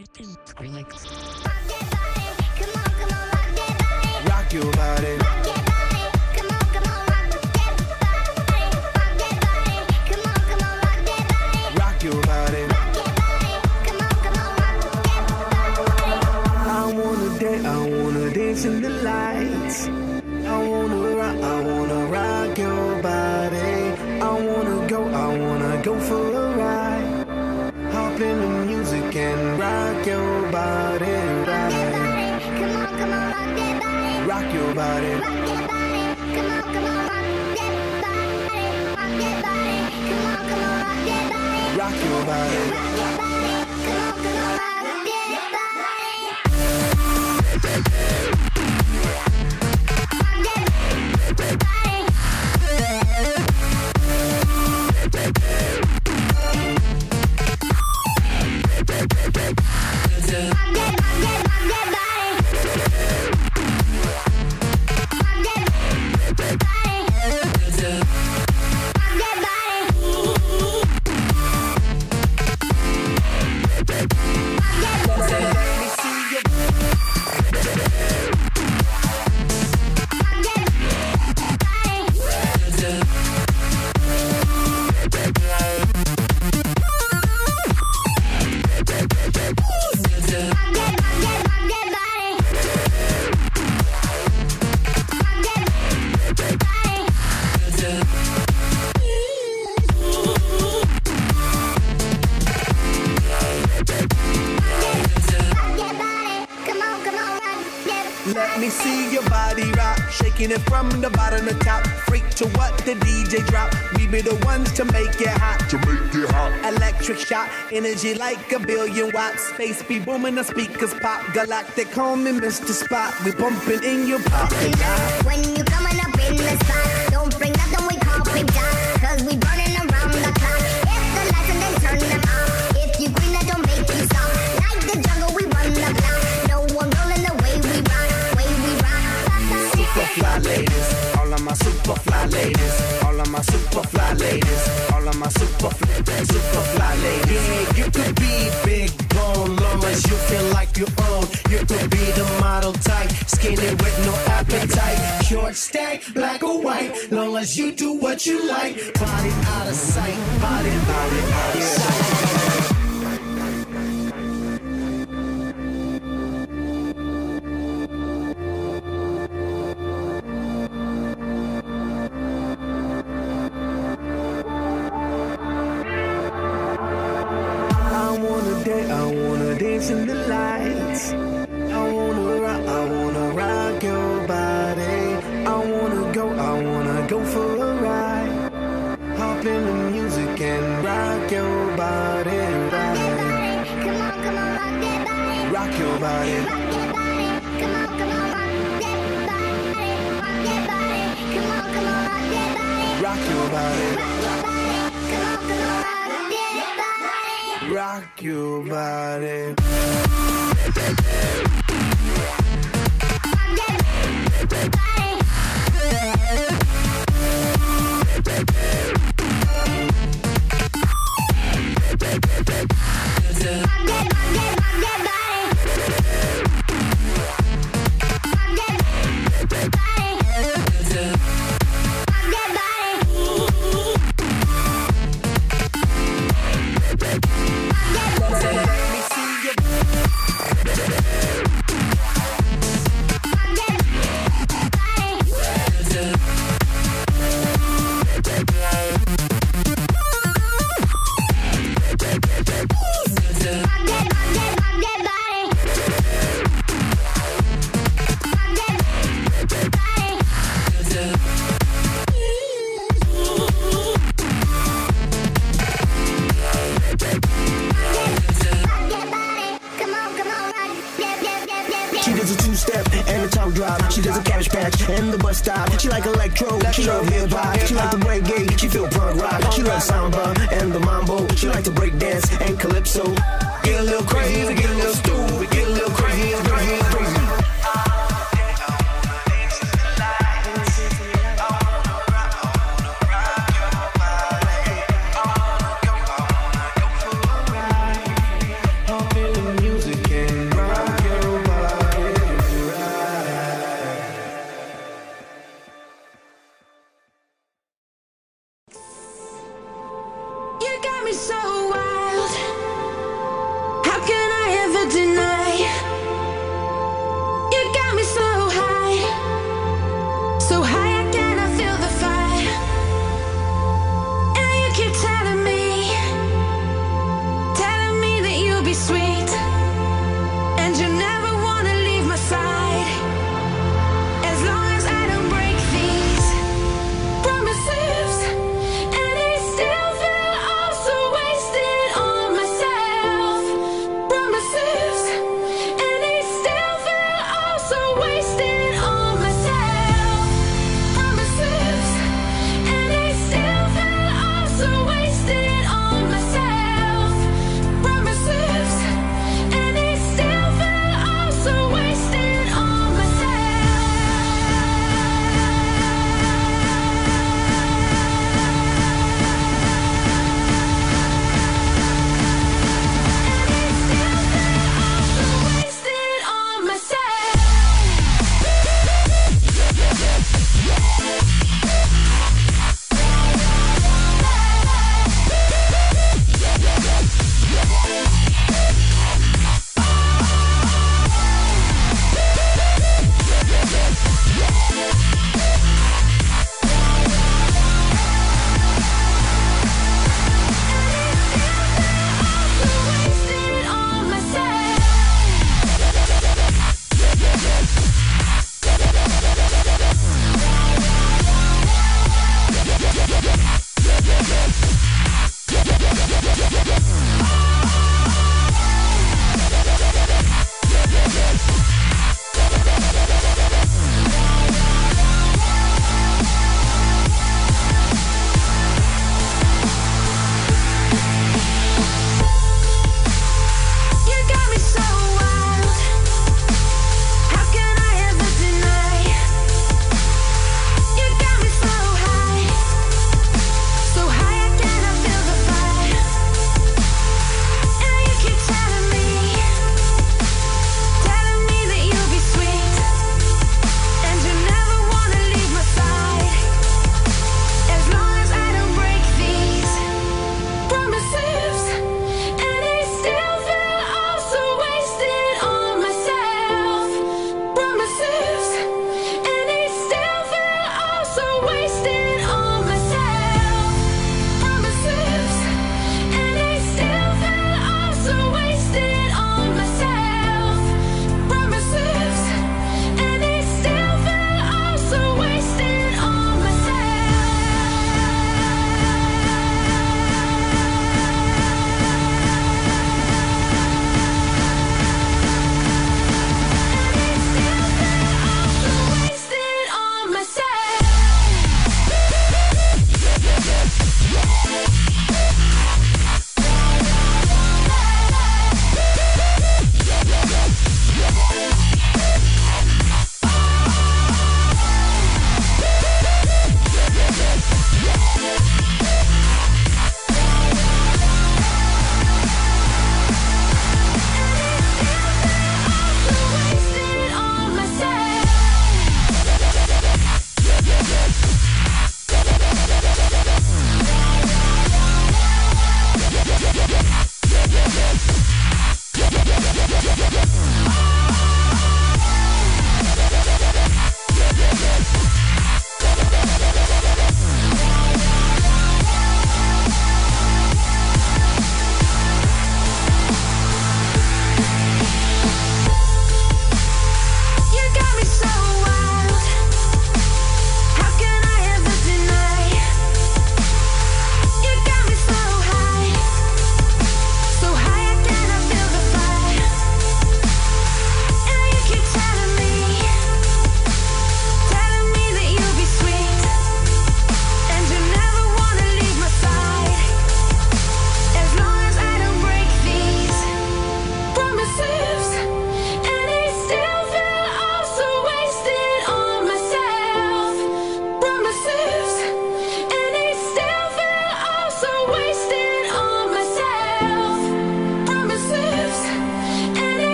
Rock your body. Rock your body. I wanna dance, I wanna dance in the lights. I wanna rock, I wanna rock your body. I wanna go, I wanna go for a ride. Hop in the your body, body. Rock your body. Rock your body. Let rock, it from the bottom to top. Freak to what the DJ drop. We be the ones to make it hot. to make it hot. Electric shot, energy like a billion watts. Space be booming, the speakers pop. Galactic, call me Mr. Spock. We bumping in your pocket. When you coming up in the spot, ladies, all of my super fly ladies, all of my super fly ladies, all of my super fly, super fly ladies. Yeah, you could be big bone, long as you feel like you own. You could be the model type, skinny with no appetite. Short stack, black or white, long as you do what you like. Body out of sight, body, body out of sight. I wanna rock, I wanna rock your body. I wanna go, I wanna go for a ride. Hop in the music and rock your body, Rock your body. come on, come on, Rock your body. Rock your body. Rock your body. And the bus stop. She like electro, she love hip hop. She like the reggae, she feel punk rock. She love samba and the mambo. She like to break dance and calypso. Get a little crazy, get a little stupid,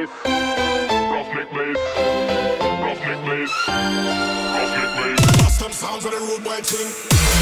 Blaze. Roughneck Blaze. Roughneck Blaze. Roughneck Blaze. Custom sounds of the road boy thing.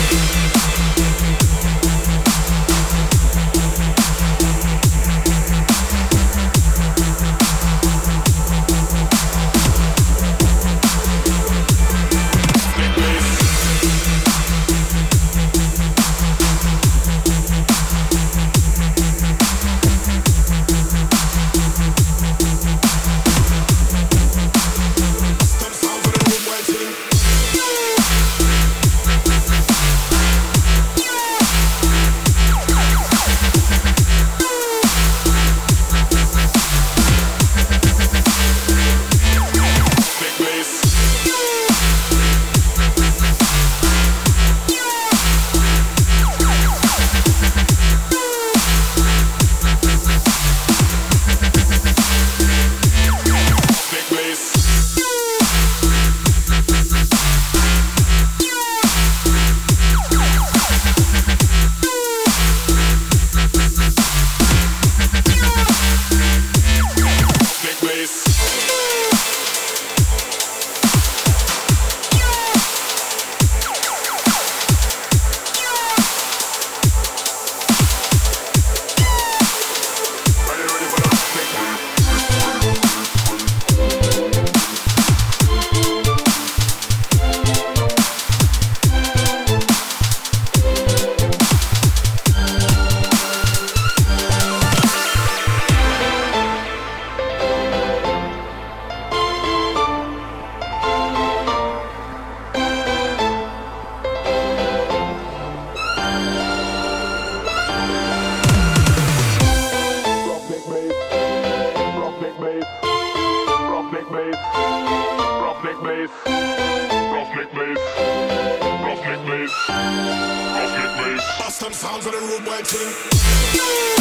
She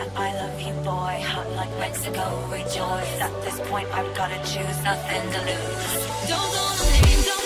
that I love you, boy. Hot like Mexico, rejoice. At this point, I've gotta choose, nothing to lose. Don't go the name,